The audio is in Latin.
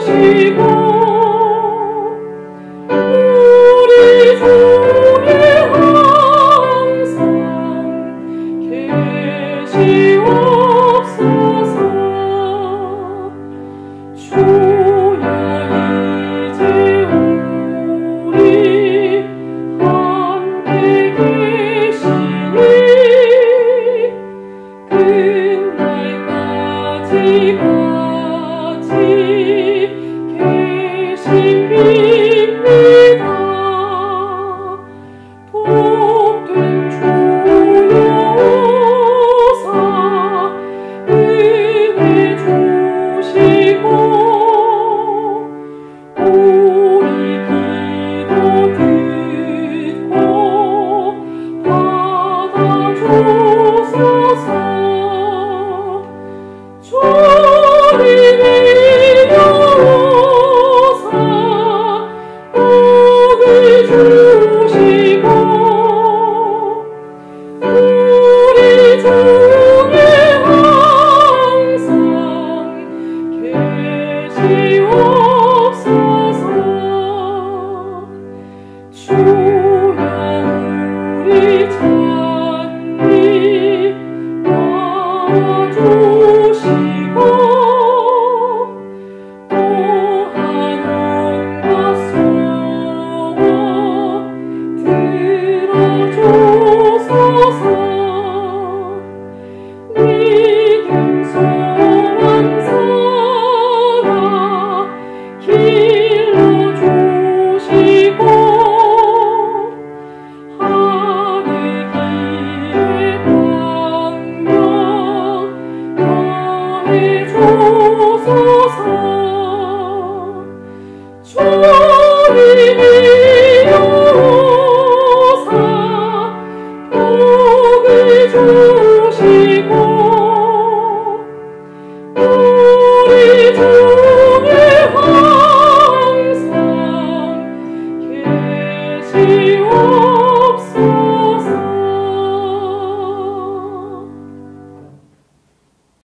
주시고 Ooh. Thank you.